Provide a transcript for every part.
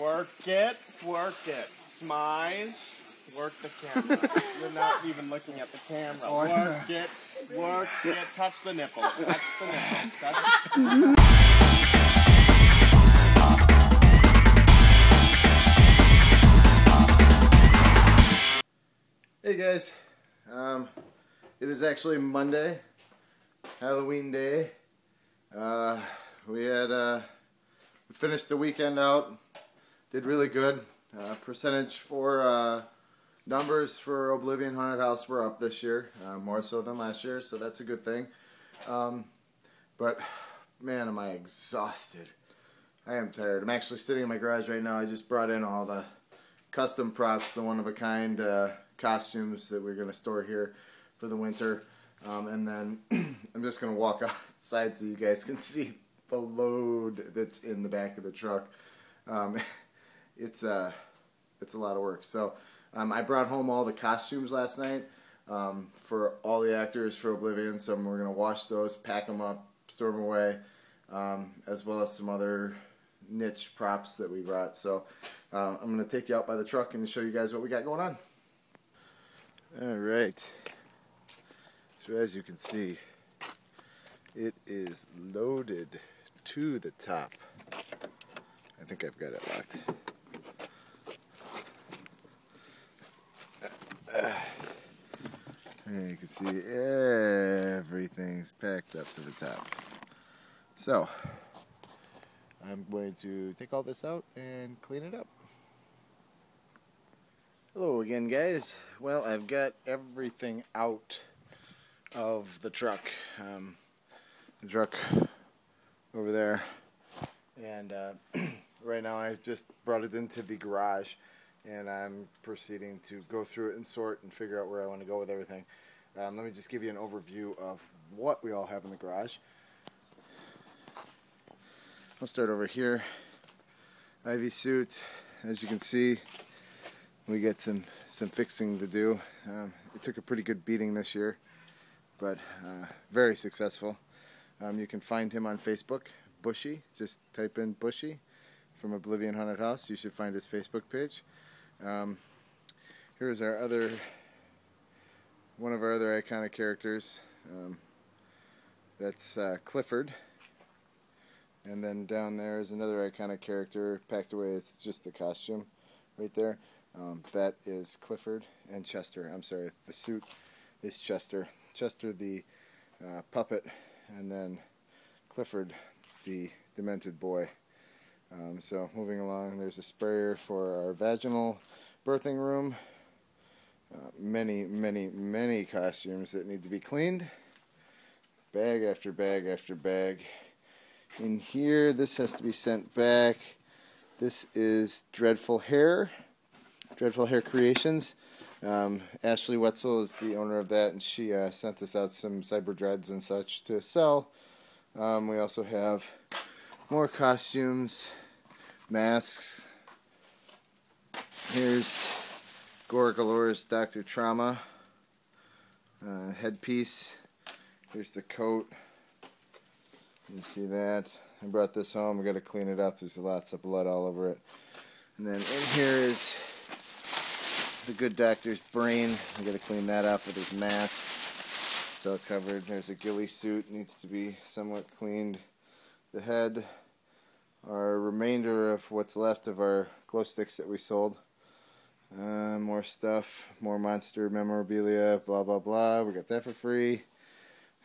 Work it, work it. Smize. Work the camera. You're not even looking at the camera. Work it, work it. Touch the nipples. Touch the nipples. Touch. Hey guys, um, it is actually Monday, Halloween day. Uh, we had uh, we finished the weekend out, did really good. Uh, percentage for uh, numbers for Oblivion Haunted House were up this year, uh, more so than last year, so that's a good thing. Um, but man, am I exhausted. I am tired. I'm actually sitting in my garage right now. I just brought in all the custom props, the one of a kind uh, costumes that we're going to store here for the winter. Um, and then I'm just going to walk outside so you guys can see the load that's in the back of the truck. Um, it's, uh, it's a lot of work. So um, I brought home all the costumes last night um, for all the actors for Oblivion. So we're going to wash those, pack them up, store them away, um, as well as some other niche props that we brought. So uh, I'm going to take you out by the truck and show you guys what we got going on. All right. So as you can see, it is loaded to the top. I think I've got it locked. And you can see everything's packed up to the top. So, I'm going to take all this out and clean it up. Hello again, guys. Well, I've got everything out of the truck. Um, the truck over there. And uh, right now I just brought it into the garage and I'm proceeding to go through it and sort and figure out where I want to go with everything. Um, let me just give you an overview of what we all have in the garage. I'll start over here. Ivy suit, as you can see, we got some some fixing to do. Um, it took a pretty good beating this year, but uh, very successful. Um, you can find him on Facebook, Bushy. Just type in Bushy from Oblivion Haunted House. You should find his Facebook page. Um, here's our other, one of our other iconic characters. Um, that's uh, Clifford. And then down there is another iconic character packed away. It's just a costume right there. Um, that is Clifford and Chester. I'm sorry, the suit is Chester. Chester, the uh, puppet, and then Clifford, the demented boy. Um, so moving along, there's a sprayer for our vaginal birthing room. Uh, many, many, many costumes that need to be cleaned. Bag after bag after bag. In here, this has to be sent back. This is Dreadful Hair. Dreadful Hair Creations. Um, Ashley Wetzel is the owner of that, and she uh, sent us out some cyber dreads and such to sell. Um, we also have more costumes, masks. Here's Gore Galore's Dr. Trauma uh, headpiece. Here's the coat. You see that? I brought this home. We got to clean it up. There's lots of blood all over it. And then in here is the good doctor's brain. I got to clean that up with his mask. It's all covered. There's a ghillie suit. Needs to be somewhat cleaned. The head. Our remainder of what's left of our glow sticks that we sold. Uh, more stuff. More monster memorabilia. Blah, blah, blah. We got that for free.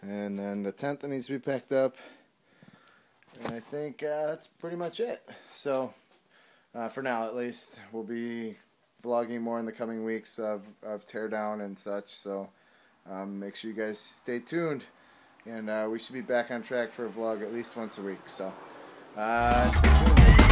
And then the tent that needs to be packed up. And I think uh, that's pretty much it. So, uh, for now at least, we'll be vlogging more in the coming weeks of, of teardown and such. So, um, make sure you guys stay tuned. And uh, we should be back on track for a vlog at least once a week. So, uh.